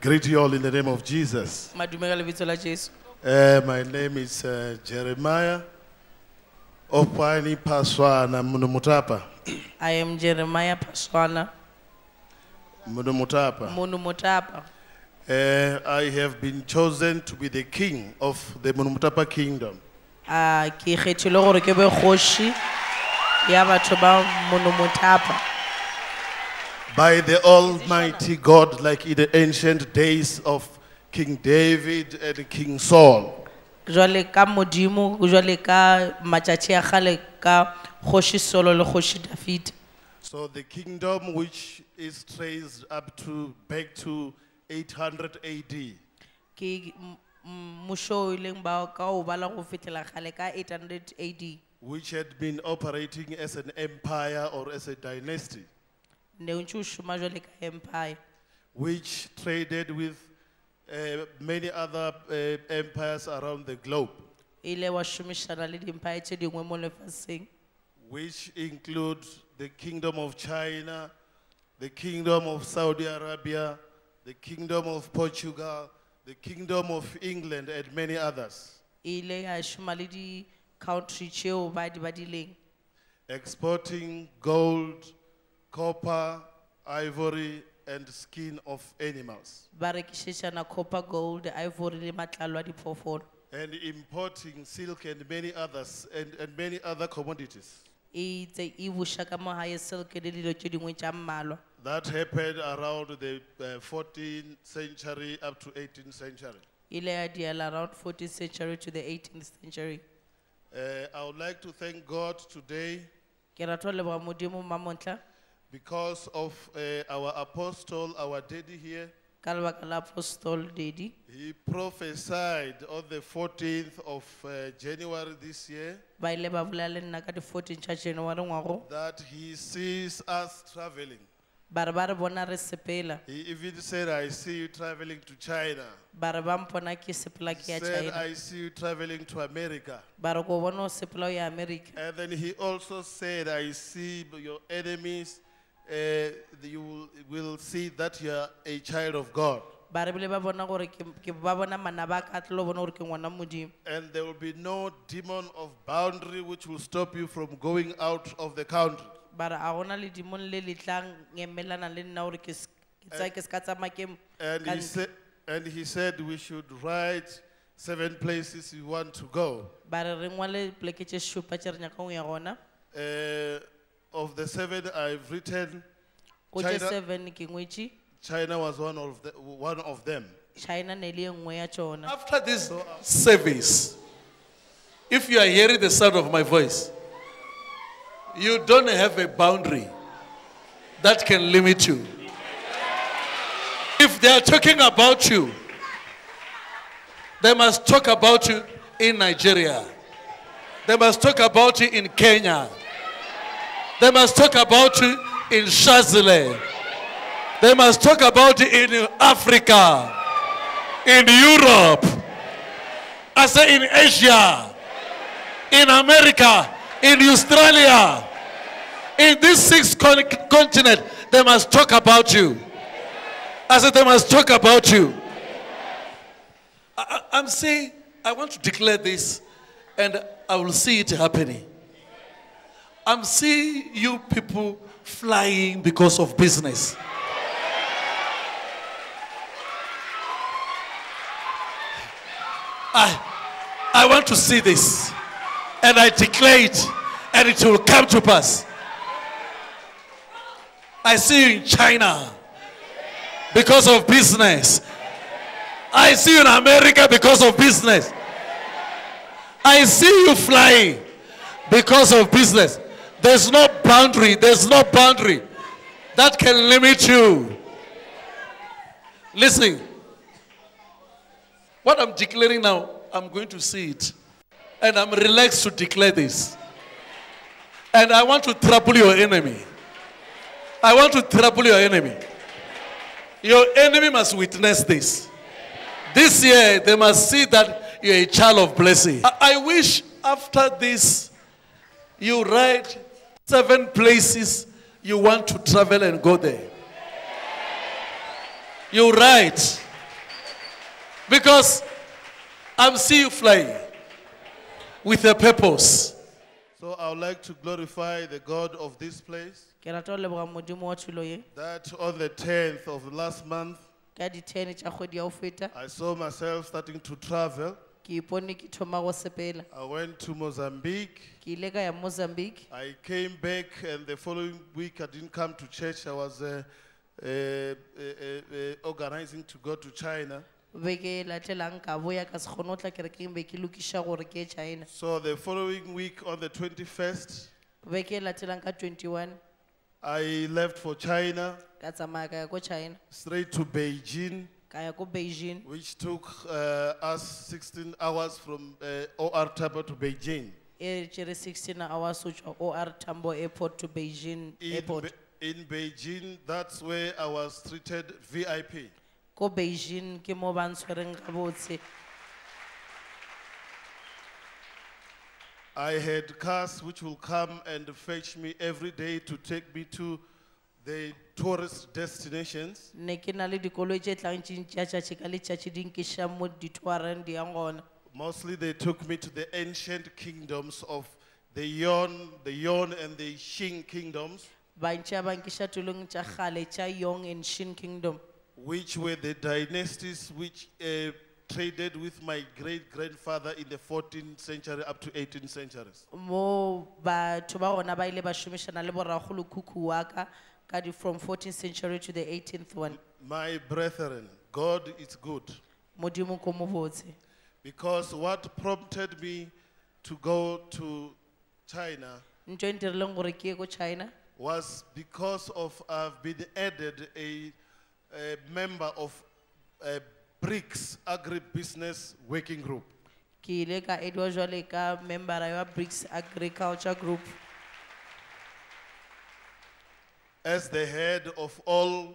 greet you all in the name of Jesus. madume ka lebitso la jesu Uh, my name is uh, Jeremiah Opani Paswana Munumutapa. i am jeremiah paswana Munumutapa. munu motapa Uh, I have been chosen to be the king of the Munumutapa kingdom. a ke kgethile gore ke be kgoši ya batho ba munu motapa by the Almighty God, like in the ancient days of King David and King Saul. jwale ka modimo jwale ka matšatši a kgale ka kgoši solo le kgoši dafita So the kingdom, which is traced up to back to 800 AD, ke m- m- mmušo o ileng ba ka o bala go fetela kgale ka 800 ad which had been operating as an empire or as a dynasty, which traded with uh, many other uh, empires around the globe, ile wa šomišana le diempire tše dingwe mo lefaseng which include the kingdom of China, the kingdom of Saudi Arabia, the kingdom of Portugal, the kingdom of England, and many others, ile ya šoma le di-country tšeo ba di badileng. Exporting gold, copper, ivory, and skin of animals, ba rekišetšana copper gold ivory le matlalo a diphoofolo. And importing silk and many others, and, and many other commodities. e tse e buša ka mo gae silk le dilo tše dingwe tša mmalwa. That happened around the uh, 14th century up to 18th century. ile ya diela around 14th century to the 18th century. Uh, I would like to thank God today ke rata go leboga modimo mamontla because of uh, our apostle, our daddy here. la apostol He prophesied on the 14th of uh, January this year ba ile ba bolela le nna ka di-14 tša january ngwago that he sees us traveling. ba re bona re sepela He even said, I see you traveling to China. ba re ba mpona ke sepela ke ya Said, I see you traveling to America. ba re ko bona o sepela o ya america And then he also said, I see your enemies, you will- see that you are a child of God. ba re bile ba bona gore ke ke ba bona manaba a ka tlilo bona gore ke ngwana modimo And there will be no demon of boundary which will stop you from going out of the country. ba re a gona le dimong le letlang emelana le nna gore ke s- ke tsaya ke se ka tsamaya ke m- And he, said, and he said we should write seven places we want to go. ba re re ngwale poleke tše šupa tše re nyakang go ya gona Uh, of the seven I've written, go tše China- seven ke ngwetše China was one of, the, one of them. china ne le e nngwe ya tšona After this service, if you are hearing the sound of my voice, you don't have a boundary that can limit you. If they are talking about you, they must talk about you in Nigeria. They must talk about you in Kenya. They must talk about you in Shazile. They must talk about you in Africa in Europe, I say in Asia, in America, in Australia, in these six con- they must talk about you. I said they must talk about you. I, I'm saying, I want to declare this, and I will see it happening. I'm seeing you people flying because of business. I, I want to see this. And I declare it, and it will come to pass. I see you in China because of business. I see you in America because of business. I see you flying because of business. There's no boundary, there's no boundary that can limit you. Listen, what I'm declaring now, I'm going to see it. And I'm relaxed to declare this. And I want to trouble your enemy. I want to trouble your enemy. Your enemy must witness this. This year, they must see that you're a child of blessing. I, I wish after this, you write seven places you want to travel and go there. You write. Because I'm seeing you flying with a purpose. So I would like to glorify the God of this place ke rata go leboga modimo wa thulo ye that on the 10th of last month, ka di-ten tša kgwedi ya go feta I saw myself starting to travel. Ke ipone ke thoma go sepela I went to Mozambique. ke ile ka ya mozambique I came back, and the following week I didn't come to church. I was uh, uh, uh, uh, organizing to go to China. beke latelang ka boya ka se kgone go tla kerekeng be ke lokiša gore ke ye china So the following week, on the 21st, beke latelang ka 21 I left for China, ka tsamaya ka ya ko china straight to Beijing, ka ya ko beijing which took uh, us 16 hours from uh, OR Tambo to Beijing. e re 16 hours go or tambo airport to beijing In, airport in Beijing, that's where I was treated VIP. ko beijing ke mo ba ntshwereng gabotse I had cars which will come and fetch me every day to take me to the tourist destinations. ne ke na le dikoloi tše tlang tše ntšea tšatši ka letšatši di nkiša mo ditwareng di yang gona Mostly they took me to the ancient kingdoms of the Yuan, the Yuan and the Qing kingdoms, ba ntšea ba nkiša tulong tša kgale tša yong and shin kingdom which were the dynasties which uh, traded with my great grandfather in the 14th century up to 18th centuries. mo batho ba gona ba ile ba šomišana le boragolo kuku wa ka di from 14th century to the 18th one. My brethren, God is good. Because what prompted me to go to China ntho ntirileng gore ke china? was because of I've been added a, a member of a BRICS agribusiness working group. ke ile ka ediwa jwale ka membera ya brics agriculture group as the head of all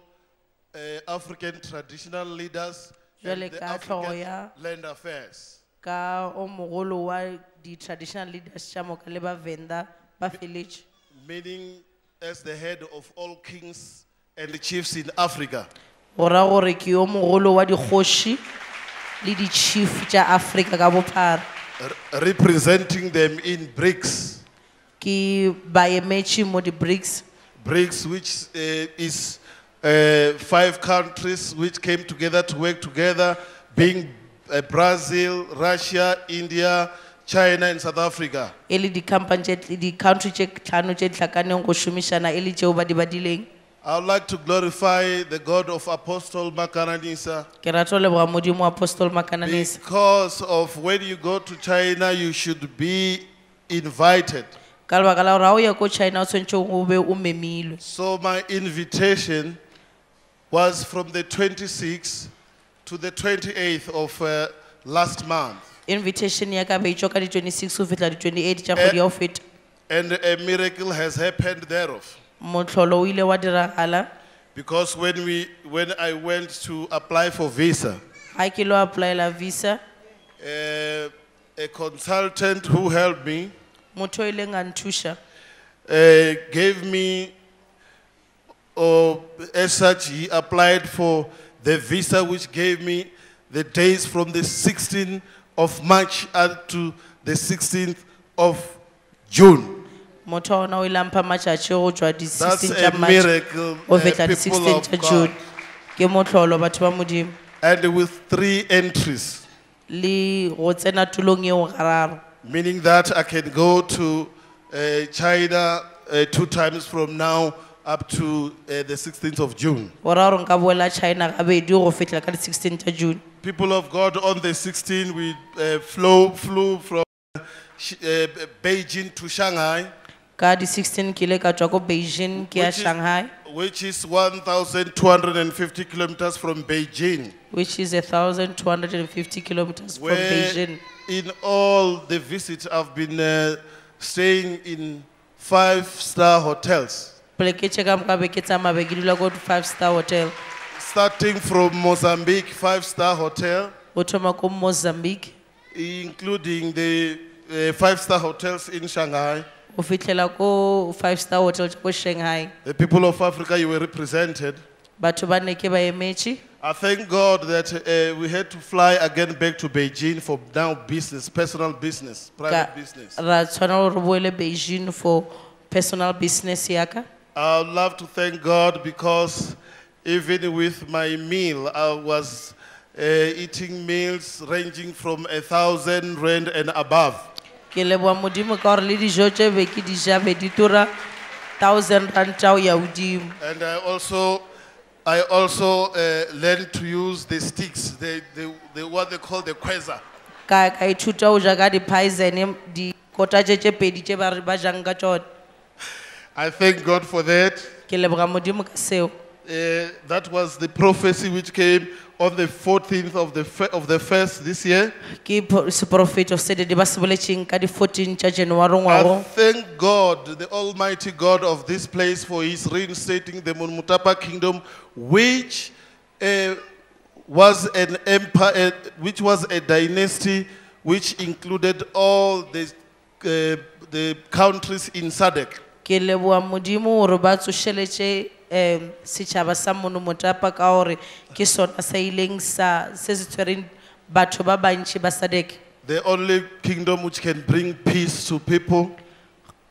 uh, African traditional leaders Jwale and the ka tlhogo African ya- land affairs. ka o mogolo wa di-traditional leaders tša moka le bavenda ba village Meaning as the head of all kings and chiefs in Africa. go ra gore ke yo mogolo wa dikgoši le di-chief tša africa ka bophara representing them in BRICS. ke baemetši mo di-brics BRICS, which uh, is uh, five countries which came together to work together, being uh, Brazil, Russia, India, China, and South Africa. e le di-company tše- di-country tše tlhano tše tlhakaneng go šomišana e le tšeo ba di badileng I would like to glorify the God of Apostle Makananisa ke rata go leboga modimo apostol makananese because of when you go to China, you should be invited. Ka lebaka la gore ga o ya ko china o tshwanetse o be o memilwe So my invitation was from the 26th to the 28th of uh, last month. invitation ya ka beitšwa ka di-26 go fitlha di-28 tša kgwedi ya go feta And a miracle has happened thereof. motlholo o ile wa diragala Because when, we, when I went to apply for visa, ga ke lo applyela visa uh, a consultant who helped me motho o ileng a nthuša uh, gave me, or as such, he applied for the visa which gave me the days from the 16th of March up to the 16th of June. motho wa gona o ile a mpha matšatši go tšwa That's di-16 a miracle, go uh, fetla people di-16 of tša God. june. Ke motlholo batho ba modimo. And with three entries, le go tsena tulong yeo gararo meaning that I can go to uh, China uh, two times from now up to uh, the 16th of June. go raya gore nka boela china gabedi go fitlha ka di-16 tša june. People of God, on the 16th, we uh, flew, flew from Sh- uh, Beijing to Shanghai, ka di-16 ke ile ka tswa ko beijing ke ya Which is- shanghai which is 1,250 kilometers from Beijing, which is 1250 kilometers from beijing. in all the visits I've been uh, staying in five-star hotels, pele ke tšhe ka moka be ke tsamaya be ke dula ko five star hotel. Starting from Mozambique five-star hotel, mozambique. including the uh, five-star hotels in Shanghai. Go fitlhela ko five star hotel ko shanghai The people of Africa, you were represented. batho ba ne ke ba emetše I thank God that uh, we had to fly again back to Beijing for now business, personal business, ka private business. ra tshwana gore re boele beijing for personal business yaka I would love to thank God because even with my meal, I was uh, eating meals ranging from a thousand rand and above. Ke leboa modimo ka gore le dijo tse be ke dija be di tura thousand rand ya godimo And I also, I also uh, learned to use the sticks, the, the, the, what they call the kuaizi. ka ka ithuta go ja ka dikota tše tše pedi tše ba jang ka tšone I thank God for that. ke leboga modimo ka seo Uh, that was the prophecy which came on the 14th of the, of the first this year. ke po- seprofeto se de di ba se ka di-fourteen tša january I ngwago thank God, the Almighty God of this place, for His reinstating the Munmutapa kingdom, which uh, was an empire, uh, which was a dynasty, which included all the, uh, the countries in SADC. Ke leboa modimo gore ba tsošeletše um setšhaba sa mono motapa ka gore ke sona sa ileng sa se se tshwereng batho ba bantši ba sadeke The only kingdom which can bring peace to people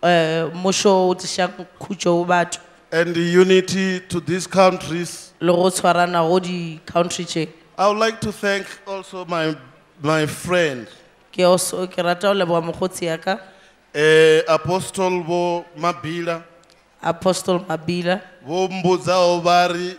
um mošo o tlišang khutšo go batho. and unity to these countries. le go tshwarana go di-country tše. I would like to thank also my, my friend, ke also ke rata go leboga mokgotsi yaka uh, Apostle Mabila, apostle mabila bo mbudzaho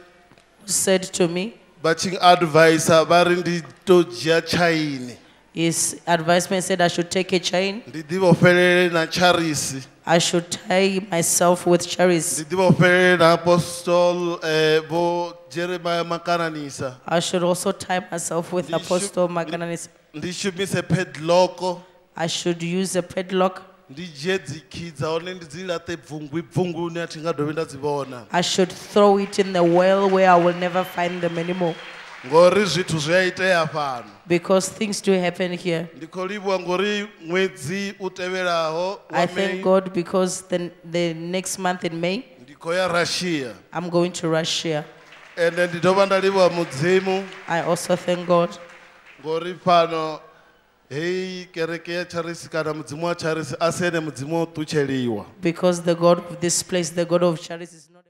said to me batching advisor vari ndi to dzhia chaini his advisement said i should take a chain. Ndi ḓivhofhelele na charisi i should tie myself with Charis ndi ḓivhofhelele na apostol eh, bo i should also tie myself with apostle ndi- Makananis. ndi shumise i should use a padlock ndi dzhie dzikhi dza hone ndi dzi laṱe bvungwi bvunguni a thi nga dovhi nda dzi vhona. I should throw it in the well where i will never find them anymore. Ngori zwithu zwi a itea fhano. Because things do happen here. Ndi khou livhuwa ngori ṅwedzi u tevhelaho i wa thank May, god because the, the next month in may ndi khou ya russia. I'm going to russia. Ende ndi dovha nda livhuwa mudzimu. I also thank god. Ngori fhano hei kereke ya charisi kana mudzimu wa charisi asene mudzimu wo ṱutsheliwa because the god of this place the god of charity is not